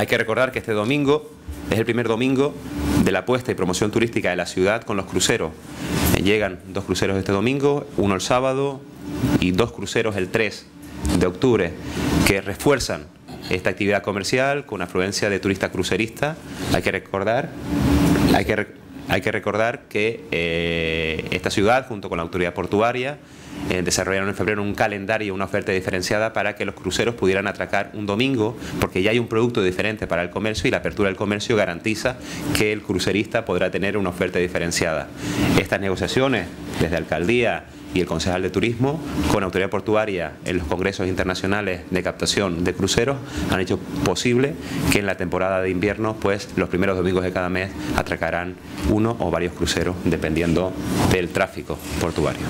Hay que recordar que este domingo es el primer domingo de la puesta y promoción turística de la ciudad con los cruceros. Eh, llegan dos cruceros este domingo, uno el sábado y dos cruceros el 3 de octubre, que refuerzan esta actividad comercial con afluencia de turistas cruceristas. Hay que recordar, hay que, hay que, recordar que eh, esta ciudad, junto con la autoridad portuaria, eh, desarrollaron en febrero un calendario, una oferta diferenciada para que los cruceros pudieran atracar un domingo, porque ya hay un producto diferente para el comercio y la apertura del comercio garantiza que el crucerista podrá tener una oferta diferenciada. Estas negociaciones desde alcaldía y el concejal de turismo con autoridad portuaria en los congresos internacionales de captación de cruceros han hecho posible que en la temporada de invierno pues los primeros domingos de cada mes atracarán uno o varios cruceros dependiendo del tráfico portuario.